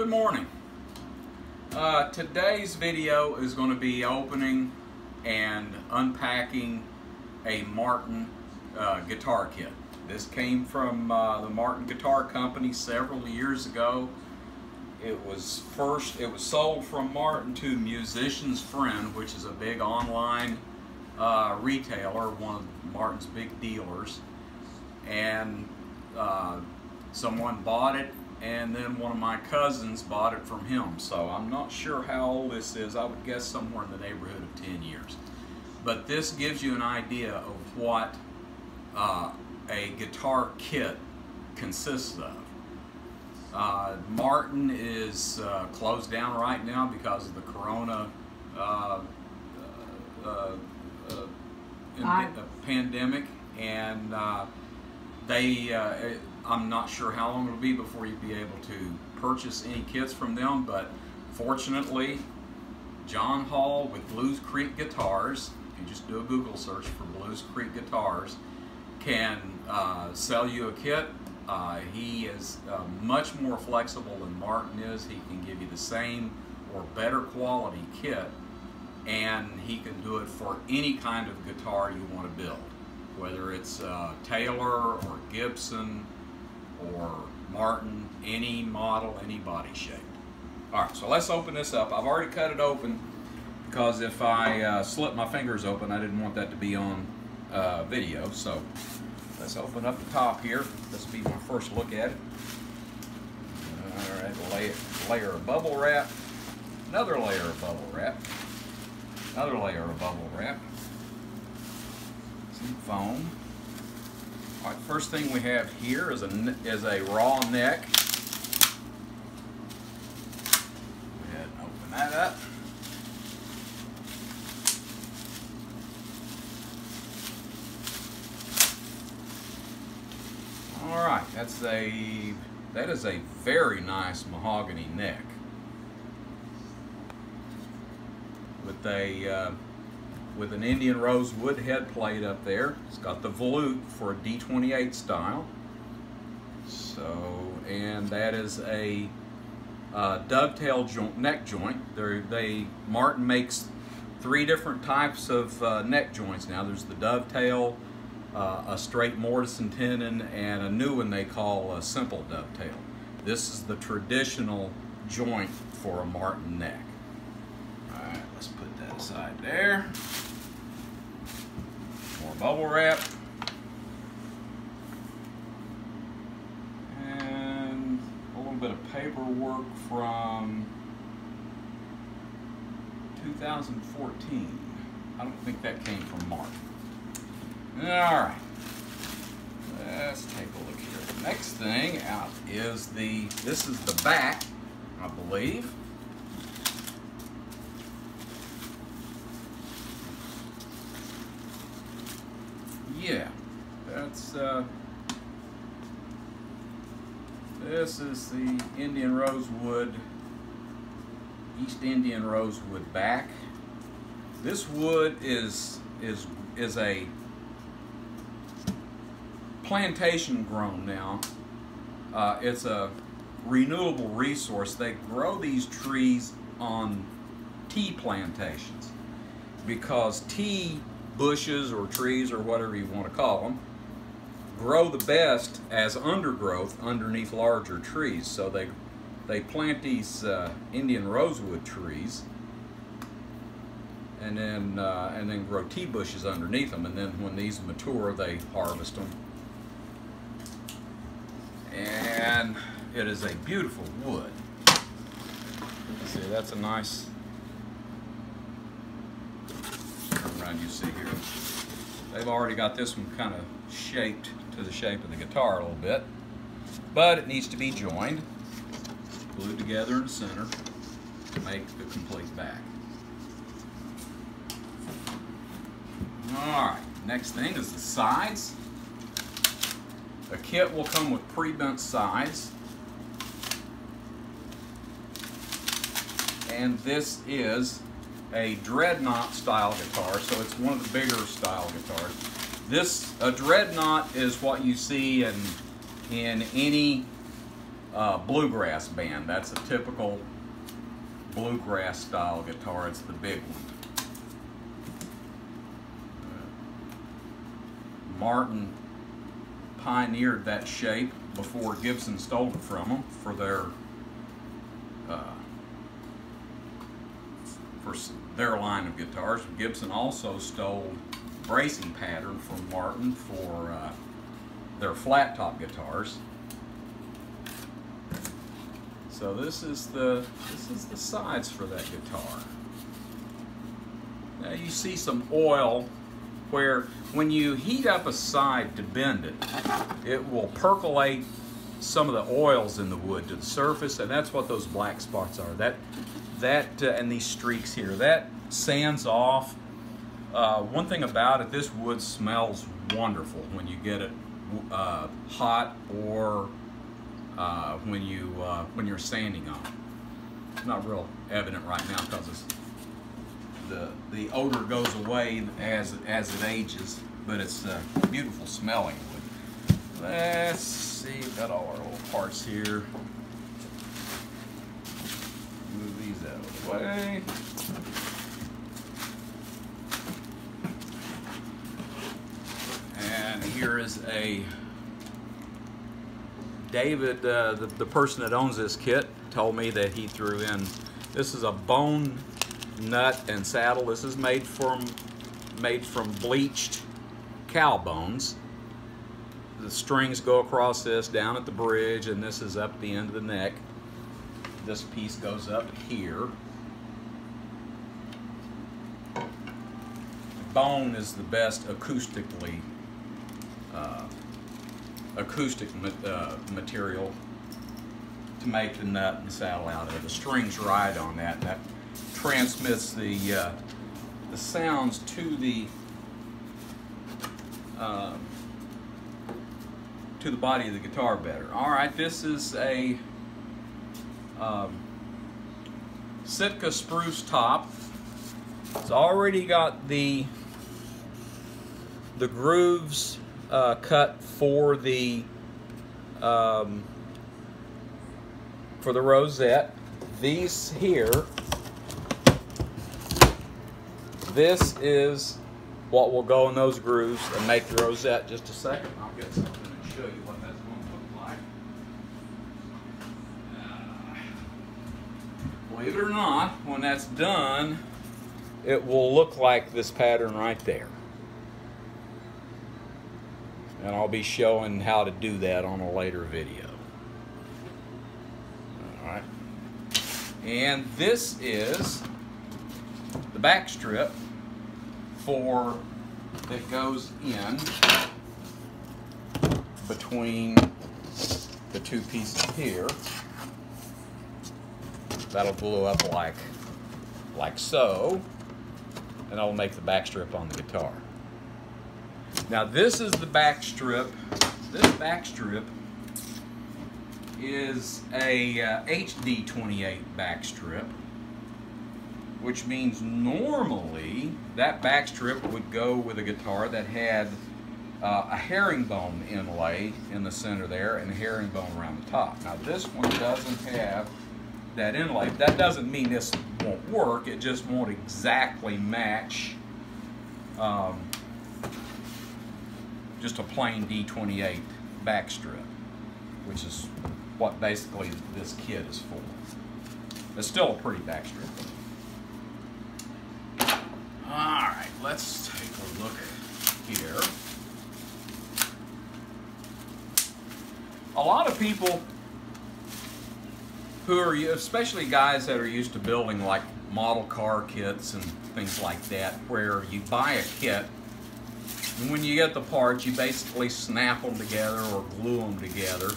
Good morning. Uh, today's video is going to be opening and unpacking a Martin uh, guitar kit. This came from uh, the Martin Guitar Company several years ago. It was first, it was sold from Martin to Musician's Friend, which is a big online uh, retailer, one of Martin's big dealers. And uh, someone bought it and then one of my cousins bought it from him. So I'm not sure how old this is. I would guess somewhere in the neighborhood of 10 years. But this gives you an idea of what uh, a guitar kit consists of. Uh, Martin is uh, closed down right now because of the corona uh, uh, uh, pandemic and they I'm not sure how long it'll be before you'll be able to purchase any kits from them, but fortunately, John Hall with Blues Creek Guitars, you just do a Google search for Blues Creek Guitars, can uh, sell you a kit. Uh, he is uh, much more flexible than Martin is. He can give you the same or better quality kit, and he can do it for any kind of guitar you want to build, whether it's uh, Taylor or Gibson or Martin, any model, any body shape. All right, so let's open this up. I've already cut it open because if I uh, slip my fingers open, I didn't want that to be on uh, video. So let's open up the top here. This will be my first look at it. All right, lay, layer of bubble wrap, another layer of bubble wrap, another layer of bubble wrap, some foam, all right, first thing we have here is a, is a raw neck. Go ahead and open that up. All right, that's a, that is a very nice mahogany neck. With a, uh, with an Indian rose wood head plate up there. It's got the volute for a D28 style. So, and that is a uh, dovetail joint, neck joint. They're, they Martin makes three different types of uh, neck joints now. There's the dovetail, uh, a straight mortise and tenon, and a new one they call a simple dovetail. This is the traditional joint for a Martin neck. All right, let's put that aside there bubble wrap. And a little bit of paperwork from 2014. I don't think that came from Mark. All right. Let's take a look here. The next thing out is the, this is the back, I believe. That's, uh, this is the Indian rosewood, East Indian rosewood back. This wood is, is, is a plantation grown now. Uh, it's a renewable resource. They grow these trees on tea plantations because tea bushes or trees or whatever you want to call them grow the best as undergrowth underneath larger trees. So they they plant these uh, Indian rosewood trees and then uh, and then grow tea bushes underneath them. And then when these mature, they harvest them. And it is a beautiful wood. See, that's a nice around you see here. They've already got this one kind of shaped to the shape of the guitar a little bit, but it needs to be joined, glued together in the center to make the complete back. All right, next thing is the sides. The kit will come with pre-bent sides. And this is a dreadnought style guitar, so it's one of the bigger style guitars. This, a dreadnought is what you see in, in any uh, bluegrass band. That's a typical bluegrass style guitar. It's the big one. Martin pioneered that shape before Gibson stole it from them for their uh, for their line of guitars. Gibson also stole bracing pattern from Martin for uh, their flat top guitars. So this is the this is the sides for that guitar. Now you see some oil where when you heat up a side to bend it, it will percolate some of the oils in the wood to the surface, and that's what those black spots are. That, that uh, and these streaks here, that sands off. Uh, one thing about it, this wood smells wonderful when you get it uh, hot or uh, when you uh, when you're sanding on it. It's not real evident right now because the the odor goes away as as it ages, but it's uh, beautiful smelling wood. Let's see, got all our little parts here. Move these out of the way. And here is a David, uh, the, the person that owns this kit, told me that he threw in, this is a bone nut and saddle. This is made from made from bleached cow bones. The strings go across this down at the bridge and this is up the end of the neck. This piece goes up here. Bone is the best acoustically uh, acoustic uh, material to make the nut and saddle out of. The strings ride on that. And that transmits the uh, the sounds to the uh, to the body of the guitar better. All right, this is a um, Sitka spruce top. It's already got the the grooves uh, cut for the um, for the rosette. These here this is what will go in those grooves and make the rosette. Just a second, I'll get something and show you what that's going to look like. Uh, believe it or not, when that's done, it will look like this pattern right there. And I'll be showing how to do that on a later video. All right. And this is the back strip for that goes in between the two pieces here. That'll glue up like like so, and I'll make the back strip on the guitar. Now this is the back strip. This back strip is a uh, HD28 back strip which means normally that back strip would go with a guitar that had uh, a herringbone inlay in the center there and a herringbone around the top. Now this one doesn't have that inlay. That doesn't mean this won't work, it just won't exactly match um, just a plain D28 back strip, which is what basically this kit is for. It's still a pretty back strip. All right, let's take a look here. A lot of people who are, you, especially guys that are used to building like model car kits and things like that, where you buy a kit, and when you get the parts, you basically snap them together or glue them together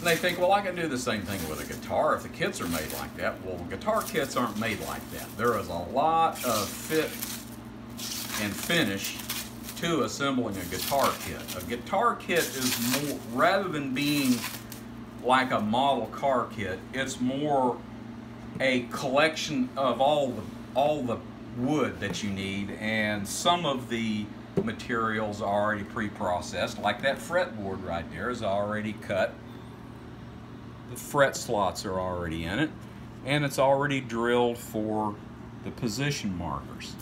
and they think, well, I can do the same thing with a guitar if the kits are made like that. Well, guitar kits aren't made like that. There is a lot of fit and finish to assembling a guitar kit. A guitar kit is more, rather than being like a model car kit, it's more a collection of all the, all the wood that you need and some of the materials are already pre-processed like that fretboard right there is already cut the fret slots are already in it, and it's already drilled for the position markers.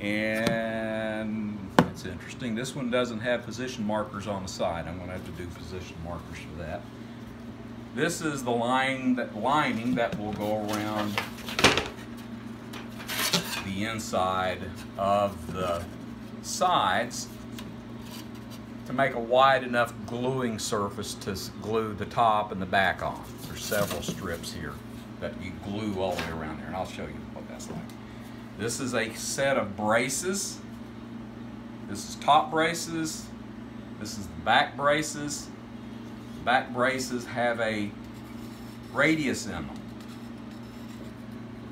And it's interesting, this one doesn't have position markers on the side. I'm gonna have to do position markers for that. This is the line that lining that will go around the inside of the sides to make a wide enough gluing surface to glue the top and the back on. There's several strips here that you glue all the way around there, and I'll show you what that's like. This is a set of braces. This is top braces. This is the back braces. Back braces have a radius in them.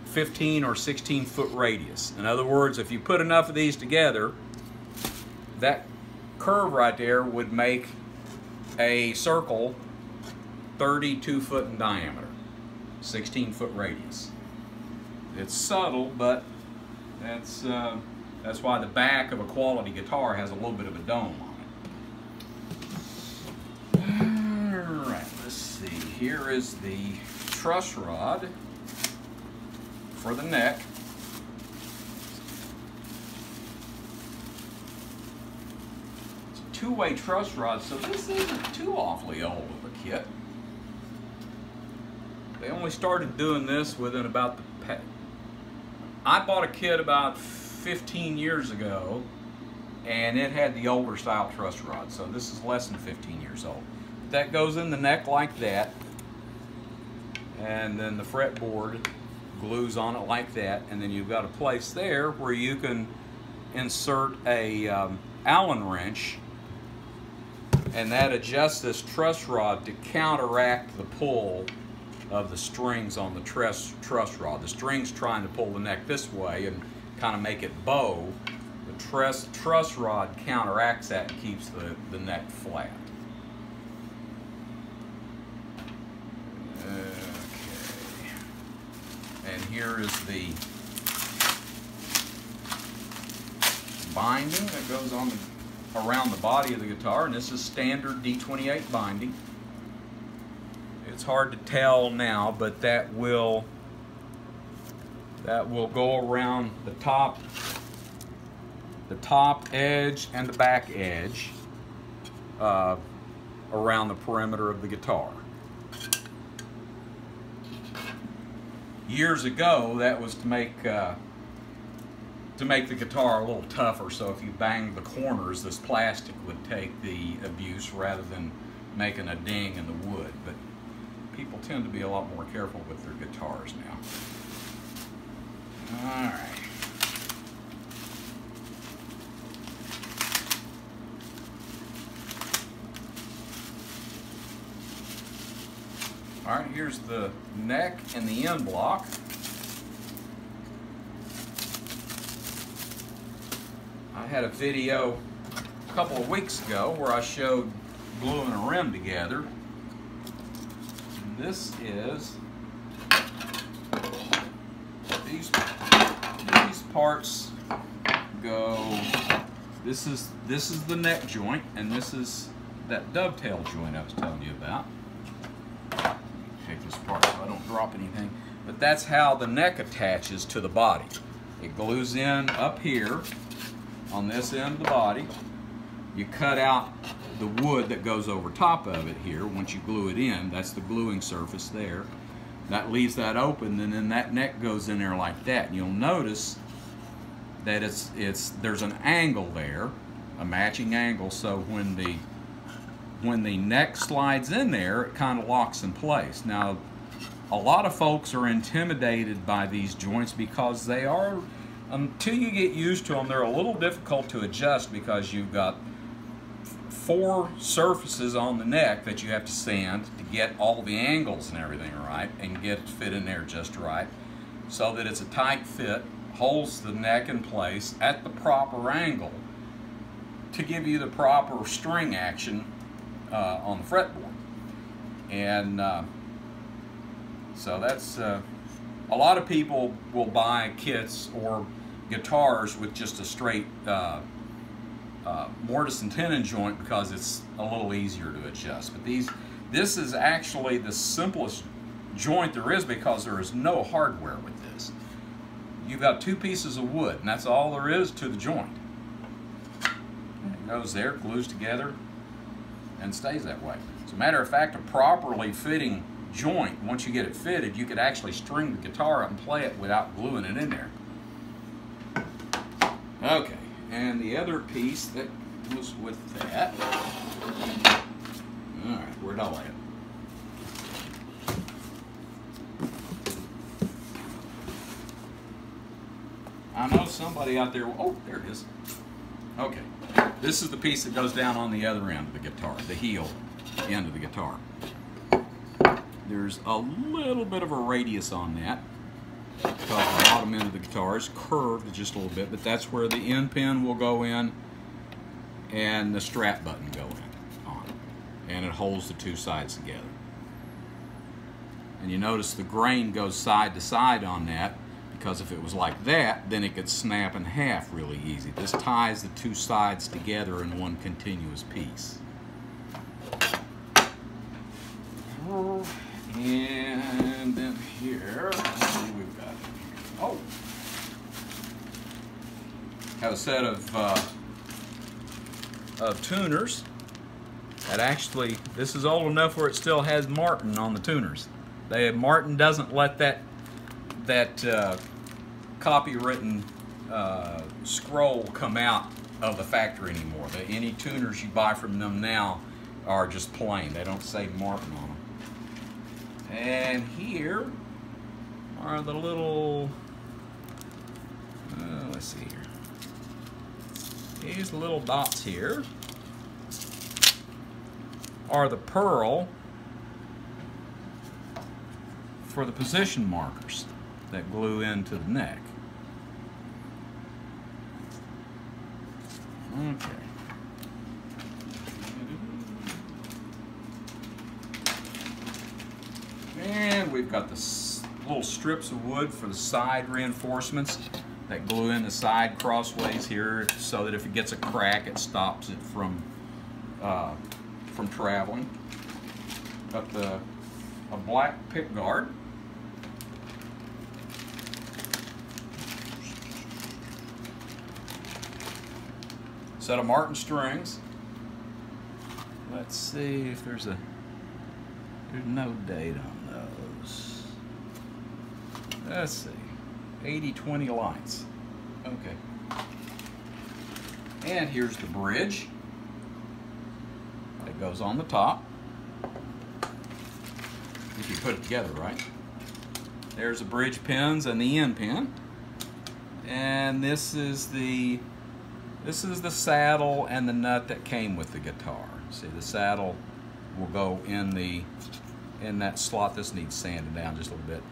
15 or 16 foot radius. In other words, if you put enough of these together, that curve right there would make a circle 32 foot in diameter, 16 foot radius. It's subtle, but that's, uh, that's why the back of a quality guitar has a little bit of a dome on it. All right, let's see. Here is the truss rod for the neck. It's a two-way truss rod, so this isn't too awfully old of a kit. They only started doing this within about the I bought a kit about 15 years ago and it had the older style truss rod so this is less than 15 years old that goes in the neck like that and then the fretboard glues on it like that and then you've got a place there where you can insert a um, Allen wrench and that adjusts this truss rod to counteract the pull of the strings on the truss, truss rod. The string's trying to pull the neck this way and kind of make it bow. The truss, truss rod counteracts that and keeps the, the neck flat. Okay. And here is the binding that goes on the, around the body of the guitar, and this is standard D28 binding it's hard to tell now, but that will that will go around the top the top edge and the back edge uh, around the perimeter of the guitar. Years ago, that was to make uh, to make the guitar a little tougher. So if you bang the corners, this plastic would take the abuse rather than making a ding in the wood. But people tend to be a lot more careful with their guitars now. All right. All right, here's the neck and the end block. I had a video a couple of weeks ago where I showed gluing a rim together this is these these parts go this is this is the neck joint and this is that dovetail joint I was telling you about this part so I don't drop anything but that's how the neck attaches to the body it glues in up here on this end of the body you cut out the wood that goes over top of it here, once you glue it in, that's the gluing surface there. That leaves that open, and then that neck goes in there like that. And you'll notice that it's it's there's an angle there, a matching angle, so when the when the neck slides in there, it kind of locks in place. Now, a lot of folks are intimidated by these joints because they are, um, until you get used to them, they're a little difficult to adjust because you've got four surfaces on the neck that you have to sand to get all the angles and everything right and get it fit in there just right so that it's a tight fit, holds the neck in place at the proper angle to give you the proper string action uh, on the fretboard. And uh, so that's, uh, a lot of people will buy kits or guitars with just a straight uh, uh, mortise and tenon joint because it's a little easier to adjust. But these This is actually the simplest joint there is because there is no hardware with this. You've got two pieces of wood, and that's all there is to the joint. It goes there, glues together, and stays that way. As a matter of fact, a properly fitting joint, once you get it fitted, you could actually string the guitar up and play it without gluing it in there. Okay, and the other piece that was with that. All right, where'd I it? I know somebody out there, oh, there it is. Okay, this is the piece that goes down on the other end of the guitar, the heel end of the guitar. There's a little bit of a radius on that because the bottom end of the guitar is curved just a little bit, but that's where the end pin will go in and the strap button go in on it. And it holds the two sides together. And you notice the grain goes side to side on that because if it was like that, then it could snap in half really easy. This ties the two sides together in one continuous piece. And then here, we've got, oh, have a set of, uh, of tuners that actually, this is old enough where it still has Martin on the tuners. They, Martin doesn't let that, that uh, copywritten uh, scroll come out of the factory anymore. The, any tuners you buy from them now are just plain. They don't say Martin on them. And here are the little, uh, let's see here. These little dots here are the pearl for the position markers that glue into the neck. Okay. And we've got the little strips of wood for the side reinforcements that glue in the side crossways here so that if it gets a crack it stops it from uh, from traveling. Got the a black pick guard. Set of Martin strings. Let's see if there's a there's no date on those. Let's see. 80-20 lights. Okay. And here's the bridge. It goes on the top. You put it together right. There's the bridge pins and the end pin. And this is the this is the saddle and the nut that came with the guitar. See the saddle will go in the in that slot. This needs sanded down just a little bit.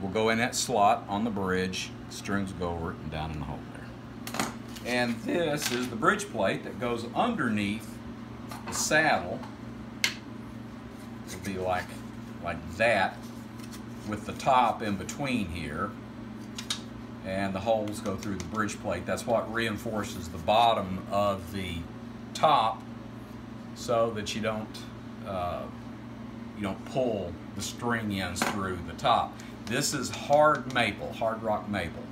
We'll go in that slot on the bridge. Strings go over it and down in the hole there. And this is the bridge plate that goes underneath the saddle. It'll be like like that with the top in between here and the holes go through the bridge plate. That's what reinforces the bottom of the top so that you don't uh, you don't pull the string ends through the top. This is hard maple, hard rock maple.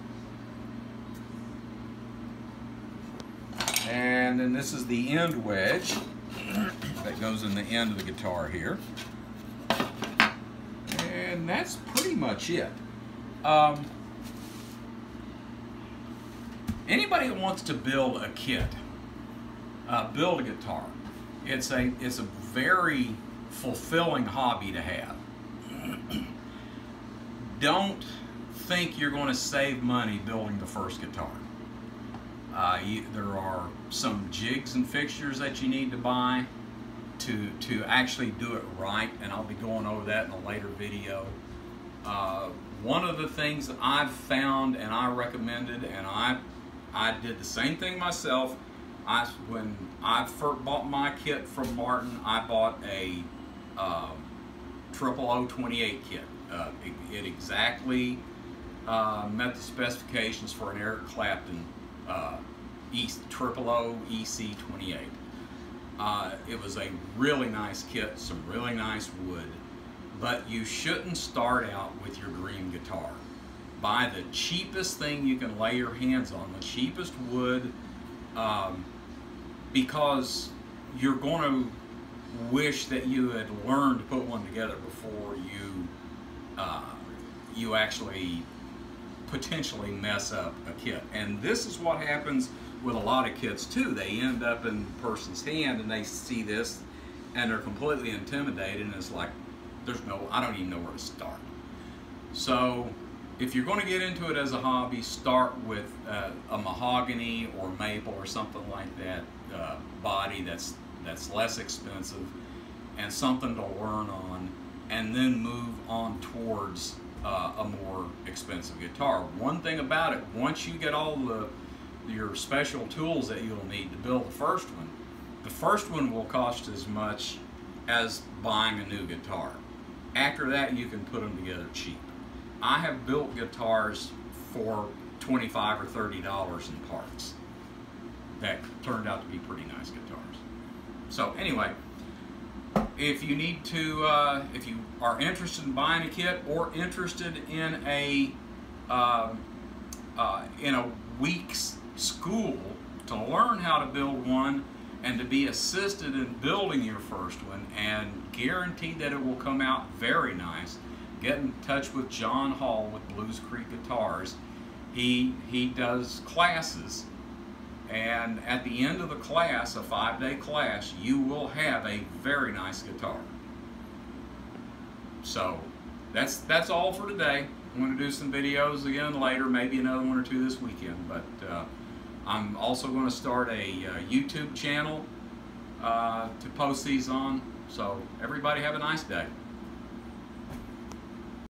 And then this is the end wedge that goes in the end of the guitar here. And that's pretty much it. Um, anybody that wants to build a kit, uh, build a guitar, it's a it's a very fulfilling hobby to have. Don't think you're going to save money building the first guitar. Uh, you, there are some jigs and fixtures that you need to buy to to actually do it right, and I'll be going over that in a later video. Uh, one of the things that I've found and I recommended, and I I did the same thing myself. I when I first bought my kit from Martin, I bought a um, triple O 28 kit. Uh, it, it, exactly uh, met the specifications for an Eric Clapton uh, East triple O EC 28. Uh, it was a really nice kit, some really nice wood, but you shouldn't start out with your dream guitar. Buy the cheapest thing you can lay your hands on, the cheapest wood, um, because you're going to wish that you had learned to put one together before you uh, you actually potentially mess up a kit. And this is what happens with a lot of kits too. They end up in the person's hand and they see this and they're completely intimidated and it's like, there's no, I don't even know where to start. So if you're going to get into it as a hobby, start with uh, a mahogany or maple or something like that uh, body that's that's less expensive and something to learn on, and then move on towards uh, a more expensive guitar. One thing about it, once you get all the your special tools that you'll need to build the first one, the first one will cost as much as buying a new guitar. After that, you can put them together cheap. I have built guitars for 25 or 30 dollars in parts that turned out to be pretty nice guitars. So anyway, if you need to, uh, if you are interested in buying a kit or interested in a uh, uh, in a week's school to learn how to build one and to be assisted in building your first one and guaranteed that it will come out very nice, get in touch with John Hall with Blues Creek Guitars. He, he does classes and at the end of the class, a five-day class, you will have a very nice guitar. So that's that's all for today. I'm going to do some videos again later, maybe another one or two this weekend. But uh, I'm also going to start a uh, YouTube channel uh, to post these on. So everybody have a nice day.